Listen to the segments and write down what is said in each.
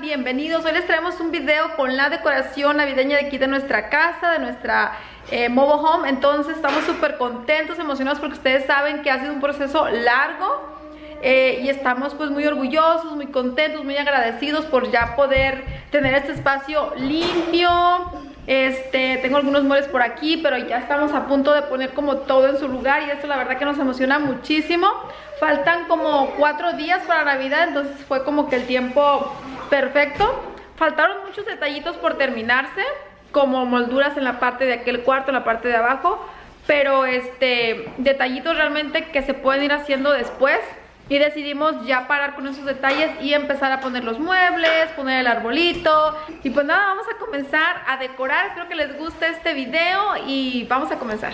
bienvenidos. Hoy les traemos un video con la decoración navideña de aquí de nuestra casa, de nuestra eh, mobile home. Entonces estamos súper contentos, emocionados porque ustedes saben que ha sido un proceso largo. Eh, y estamos pues muy orgullosos, muy contentos, muy agradecidos por ya poder tener este espacio limpio, este, tengo algunos muebles por aquí, pero ya estamos a punto de poner como todo en su lugar y esto la verdad que nos emociona muchísimo. Faltan como cuatro días para Navidad, entonces fue como que el tiempo perfecto. Faltaron muchos detallitos por terminarse, como molduras en la parte de aquel cuarto, en la parte de abajo, pero este, detallitos realmente que se pueden ir haciendo después y decidimos ya parar con esos detalles y empezar a poner los muebles, poner el arbolito. Y pues nada, vamos a comenzar a decorar, espero que les guste este video y vamos a comenzar.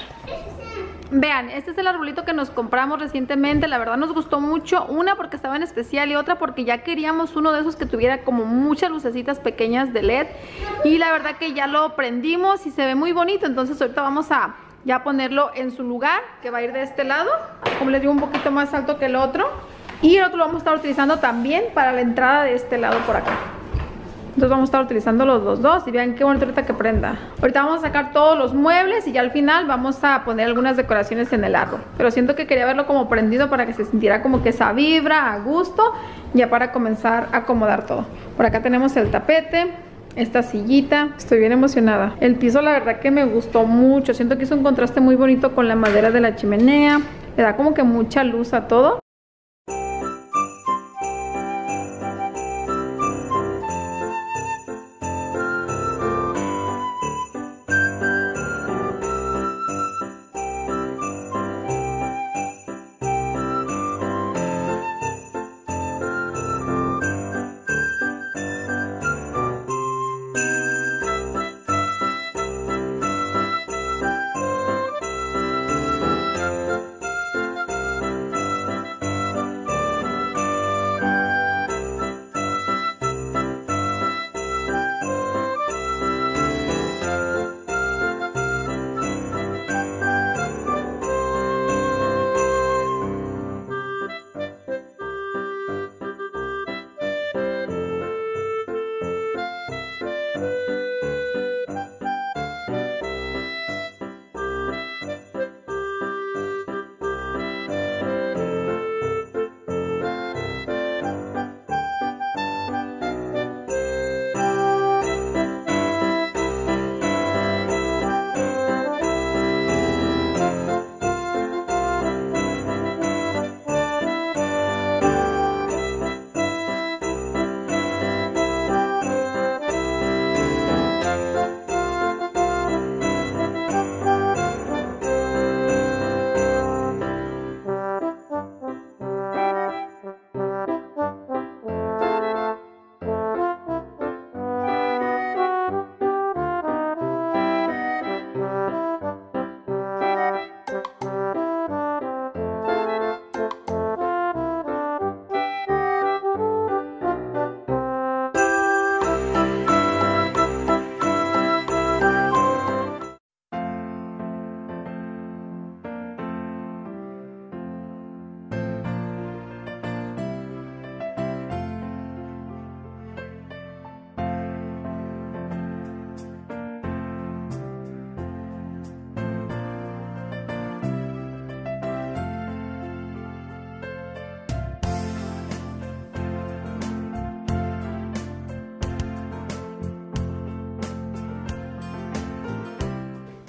Vean, este es el arbolito que nos compramos recientemente, la verdad nos gustó mucho, una porque estaba en especial y otra porque ya queríamos uno de esos que tuviera como muchas lucecitas pequeñas de LED. Y la verdad que ya lo prendimos y se ve muy bonito, entonces ahorita vamos a ya ponerlo en su lugar, que va a ir de este lado, como les digo, un poquito más alto que el otro. Y el otro lo vamos a estar utilizando también para la entrada de este lado por acá. Entonces vamos a estar utilizando los dos, dos y vean qué bonito ahorita que prenda. Ahorita vamos a sacar todos los muebles y ya al final vamos a poner algunas decoraciones en el árbol. Pero siento que quería verlo como prendido para que se sintiera como que esa vibra a gusto, ya para comenzar a acomodar todo. Por acá tenemos el tapete, esta sillita. Estoy bien emocionada. El piso la verdad que me gustó mucho. Siento que hizo un contraste muy bonito con la madera de la chimenea. Le da como que mucha luz a todo.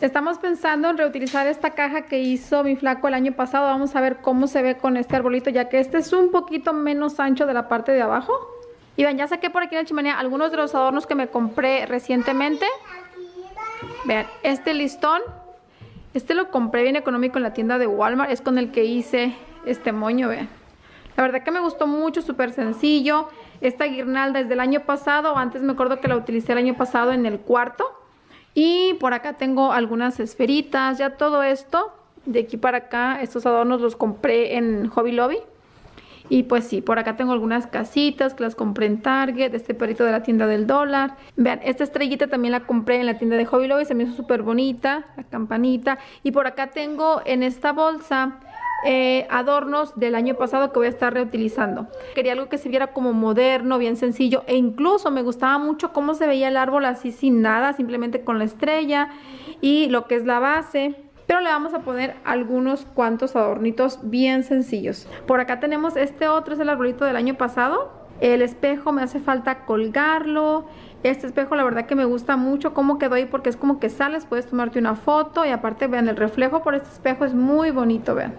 Estamos pensando en reutilizar esta caja que hizo mi flaco el año pasado. Vamos a ver cómo se ve con este arbolito, ya que este es un poquito menos ancho de la parte de abajo. Y ven, ya saqué por aquí en la chimenea algunos de los adornos que me compré recientemente. Vean, este listón, este lo compré bien económico en la tienda de Walmart. Es con el que hice este moño, vean. La verdad que me gustó mucho, súper sencillo. Esta guirnalda es del año pasado, antes me acuerdo que la utilicé el año pasado en el cuarto. Y por acá tengo algunas esferitas, ya todo esto, de aquí para acá, estos adornos los compré en Hobby Lobby. Y pues sí, por acá tengo algunas casitas que las compré en Target, este perrito de la tienda del dólar. Vean, esta estrellita también la compré en la tienda de Hobby Lobby, se me hizo súper bonita, la campanita. Y por acá tengo en esta bolsa eh, adornos del año pasado que voy a estar reutilizando. Quería algo que se viera como moderno, bien sencillo e incluso me gustaba mucho cómo se veía el árbol así sin nada, simplemente con la estrella y lo que es la base. Pero le vamos a poner algunos cuantos adornitos bien sencillos. Por acá tenemos este otro, es el arbolito del año pasado. El espejo me hace falta colgarlo. Este espejo la verdad que me gusta mucho cómo quedó ahí porque es como que sales, puedes tomarte una foto y aparte vean el reflejo por este espejo es muy bonito, vean.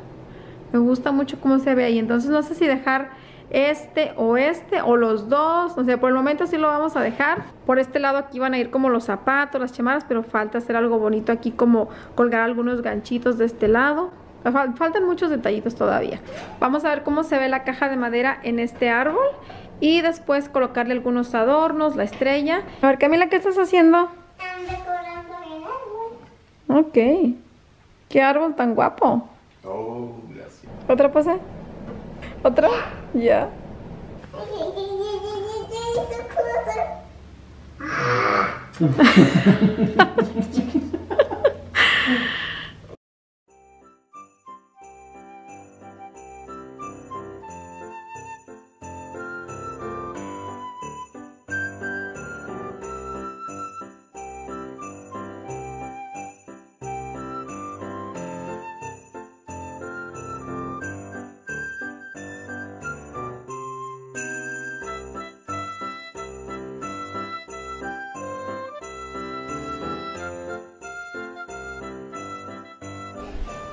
Me gusta mucho cómo se ve ahí. Entonces no sé si dejar este o este o los dos. O sea, por el momento sí lo vamos a dejar. Por este lado aquí van a ir como los zapatos, las chamaras, pero falta hacer algo bonito aquí como colgar algunos ganchitos de este lado. Faltan muchos detallitos todavía. Vamos a ver cómo se ve la caja de madera en este árbol. Y después colocarle algunos adornos, la estrella. A ver, Camila, ¿qué estás haciendo? Están decorando el árbol. Ok. ¿Qué árbol tan guapo? Oh. ¿Otra pose? ¿Otra? Ya.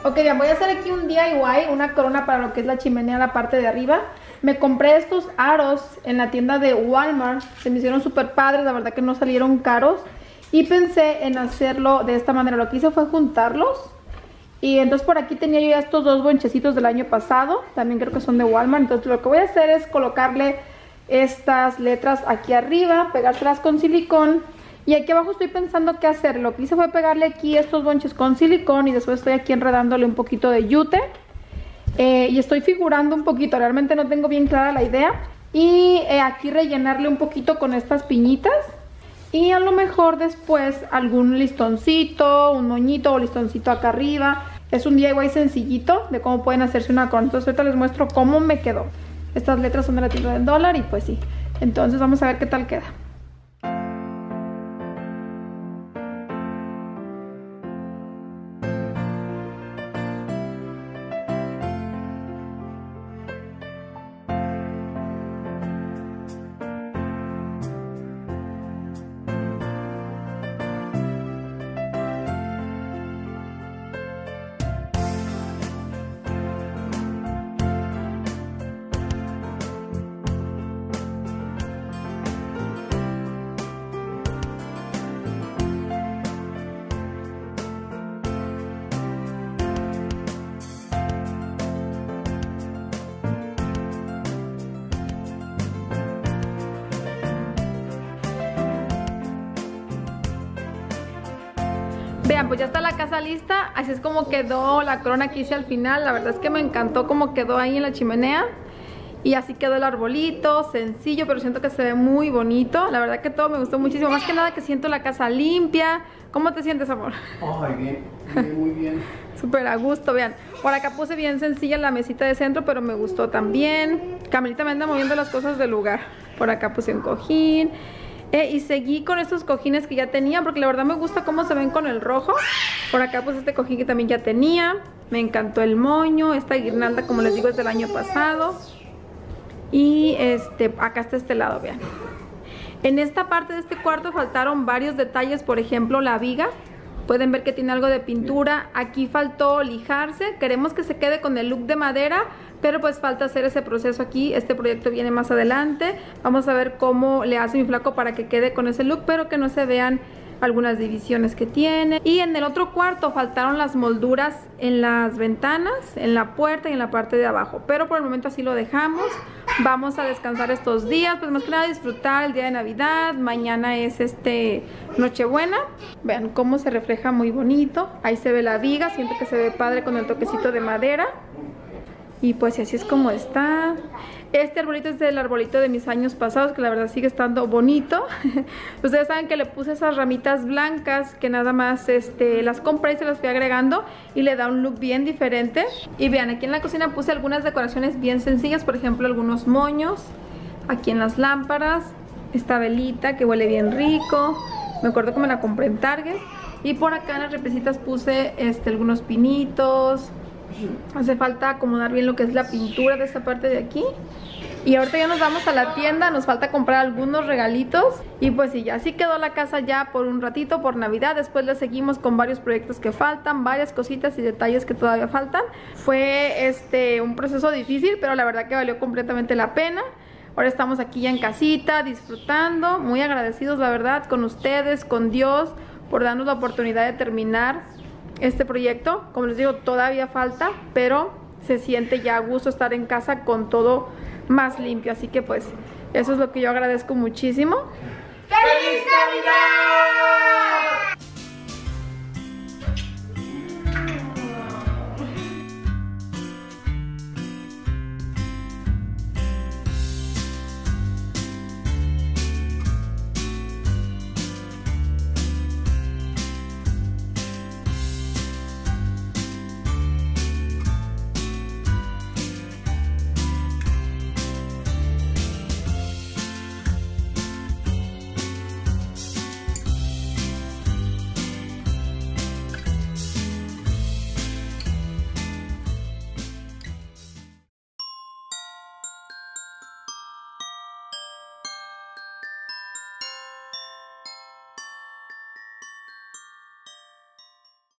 Ok, voy a hacer aquí un DIY, una corona para lo que es la chimenea, la parte de arriba. Me compré estos aros en la tienda de Walmart. Se me hicieron súper padres, la verdad que no salieron caros. Y pensé en hacerlo de esta manera. Lo que hice fue juntarlos. Y entonces por aquí tenía yo ya estos dos bonchecitos del año pasado. También creo que son de Walmart. Entonces lo que voy a hacer es colocarle estas letras aquí arriba, pegárselas con silicón y aquí abajo estoy pensando qué hacer. Lo que hice fue pegarle aquí estos bonches con silicón y después estoy aquí enredándole un poquito de yute. Eh, y estoy figurando un poquito, realmente no tengo bien clara la idea. Y eh, aquí rellenarle un poquito con estas piñitas. Y a lo mejor después algún listoncito, un moñito o listoncito acá arriba. Es un DIY sencillito de cómo pueden hacerse una corona. Entonces ahorita les muestro cómo me quedó. Estas letras son de la tienda del dólar y pues sí. Entonces vamos a ver qué tal queda. Vean, pues ya está la casa lista, así es como quedó la corona que hice al final, la verdad es que me encantó cómo quedó ahí en la chimenea y así quedó el arbolito, sencillo, pero siento que se ve muy bonito, la verdad que todo me gustó muchísimo, más que nada que siento la casa limpia, ¿cómo te sientes amor? Ay, bien, bien, muy bien. Súper a gusto, vean, por acá puse bien sencilla la mesita de centro, pero me gustó también, Camilita me anda moviendo las cosas del lugar, por acá puse un cojín, eh, y seguí con estos cojines que ya tenía porque la verdad me gusta cómo se ven con el rojo. Por acá pues este cojín que también ya tenía. Me encantó el moño, esta guirnalda como les digo es del año pasado. Y este, acá está este lado, vean. En esta parte de este cuarto faltaron varios detalles, por ejemplo la viga. Pueden ver que tiene algo de pintura. Aquí faltó lijarse. Queremos que se quede con el look de madera, pero pues falta hacer ese proceso aquí. Este proyecto viene más adelante. Vamos a ver cómo le hace mi flaco para que quede con ese look, pero que no se vean algunas divisiones que tiene. Y en el otro cuarto faltaron las molduras en las ventanas, en la puerta y en la parte de abajo. Pero por el momento así lo dejamos. Vamos a descansar estos días, pues más que nada disfrutar el día de Navidad. Mañana es este Nochebuena. Vean cómo se refleja muy bonito. Ahí se ve la viga, siento que se ve padre con el toquecito de madera. Y pues así es como está. Este arbolito es el arbolito de mis años pasados, que la verdad sigue estando bonito. Ustedes saben que le puse esas ramitas blancas que nada más este, las compré y se las fui agregando y le da un look bien diferente. Y vean, aquí en la cocina puse algunas decoraciones bien sencillas, por ejemplo algunos moños, aquí en las lámparas, esta velita que huele bien rico. Me acuerdo que me la compré en Target. Y por acá en las repesitas puse este, algunos pinitos, Hace falta acomodar bien lo que es la pintura de esta parte de aquí. Y ahorita ya nos vamos a la tienda, nos falta comprar algunos regalitos. Y pues sí, así quedó la casa ya por un ratito, por Navidad. Después le seguimos con varios proyectos que faltan, varias cositas y detalles que todavía faltan. Fue este un proceso difícil, pero la verdad que valió completamente la pena. Ahora estamos aquí ya en casita, disfrutando, muy agradecidos la verdad con ustedes, con Dios, por darnos la oportunidad de terminar este proyecto. Como les digo, todavía falta, pero se siente ya a gusto estar en casa con todo más limpio. Así que pues eso es lo que yo agradezco muchísimo. ¡Feliz Navidad!